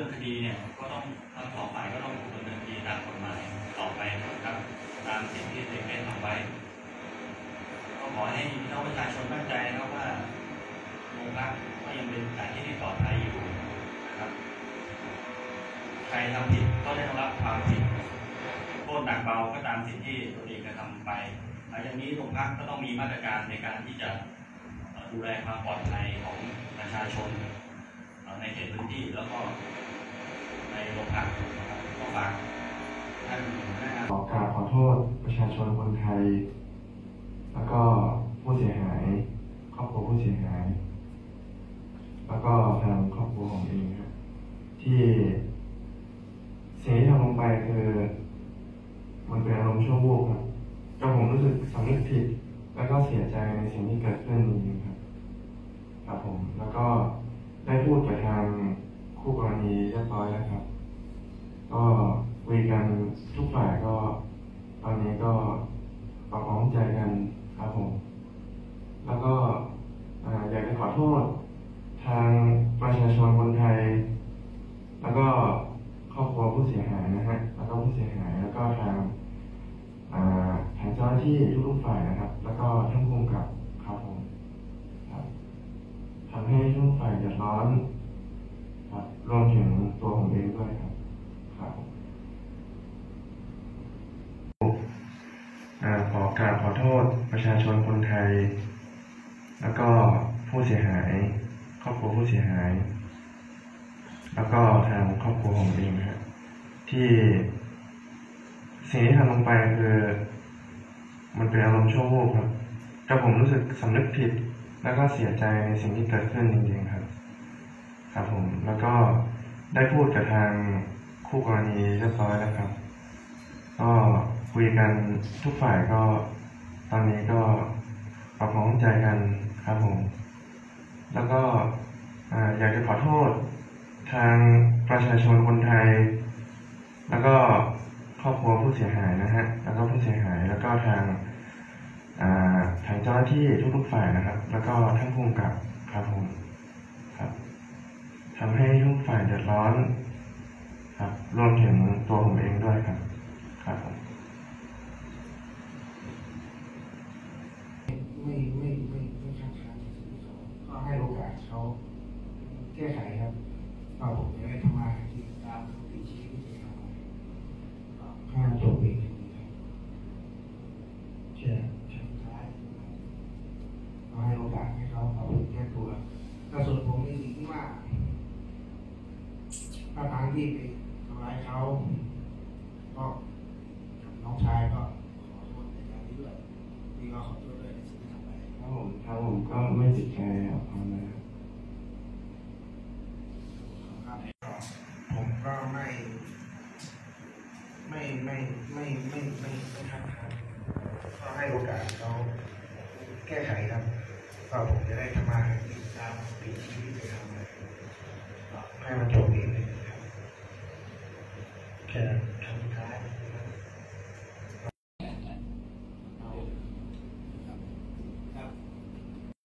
รื่องคดีเนี่ยก็ต้องทั้งสองฝ่ายก็ต้องถูกดำเนินคดีตามกฎหมายต่อไปนะครับตามสิ่งที่เด็กได้ทำไว้ก็ขอให้พี่น้องประชาชนมั่นใจนะครับว่าโรงพักก็ยังเป็นสถานที่ที่ปลอดภัยอยู่นะครับใครทำผิดก็ได้รับความผิดโทษหนักเบาก็ตามสิ่งที่ตัวเองกระทำไปหลังจากนี้โรงพักก็ต้องมีมาตรการในการที่จะดูแลความปลอดภัยของประชาชน ในเขตพื้นที่แล้วก็ในโรงพักนะครับก็ฝากท่านหัวหน้าขอกราบขอโทษประชาชนคนไทย แล้วก็ผู้เสียหายครอบครัวผู้เสียหาย แล้วก็ทางครอบครัวของเองครับที่สิ่งที่ทำลงไปคือ มันเป็นอารมณ์ชั่ววูบครับแต่ผมรู้สึกสำนึกผิด แล้วก็เสียใจในสิ่งที่เกิดขึ้นจริงครับ ครับผมแล้วก็ ได้พูดกับทางคู่กรณีเรียบร้อยแล้วครับ ก็คุยกันทุกฝ่ายก็ ตอนนี้ก็ปรับความเข้าใจกันครับผม แล้วก็ออยากจะขอโทษ ทางประชาชนคนไทย แล้วก็ครอบครัวผู้เสียหายนะฮะแล้วก็ผู้เสียหายแล้วก็ทางทางเจ้าหน้าที่ทุกฝ่ายนะครับ แล้วก็ท่านผู้กำกับครับผมครับทำ ให้ทุกฝ่ายเดือดร้อนครับรวมถึงตัวผมเองด้วยครับครับอ่าขอกราบขอโทษประชาชนคนไทย แล้วก็ผู้เสียหายครอบครัวผู้เสียหาย แล้วก็ทางครอบครัวผมเองครับที่สิ่งที่ทำลงไปคือ มันเป็นอารมณ์ชั่ววูบครับแต่ผมรู้สึกสำนึกผิด แล้วก็เสียใจในสิ่งที่เกิดขึ้นจริงๆครับ ครับผม แล้วก็ได้พูดกับทางคู่กรณีเรียบร้อยแล้วครับ ก็คุยกันทุกฝ่ายก็ตอนนี้ก็ปรับความเข้าใจกันครับผม แล้วก็ออยากจะขอโทษทางประชาชนคนไทย แล้วก็ครอบครัวผู้เสียหายนะฮะ แล้วก็ผู้เสียหายแล้วก็ทาง ทางเจ้าหน้าที่ทุกๆฝ่ายนะครับ แล้วก็ท่านผู้กำกับครับผมครับทำให้ทุกฝ่ายเดือดร้อน ครับรวมถึงตัวผมเองด้วยครับ ครับผมไม่ไม่ไม่ไม่ค้างที่าก็ให้โอกาสเขาแก้ไขครับก็ผมจะได้ทำมาหากินตามวิถีชีวิตที่เขาก็ให้มันจบเองดีครับเชื่อเชื่อสุดท้ายก็ให้โอกาสให้เขาเอาแก้ตัวแต่ส่วนผมในสิ่งที่ว่าถ้า ทางที่ไปทำร้ายเขาก็กับน้องชายก็ขอโทษในการนี้ด้วยพี่ก็ขอโทษด้วยในสิ่งที่ทำไปครับผมทางผมก็ไม่ติดใจเอาความนะครับครับผมก็ไม่ไม่ไม่ไม่ไม่ไม่ไม่ทักทายก็ให้โอกาสเขาแก้ไขครับก็ผมจะได้ทำมาหากิน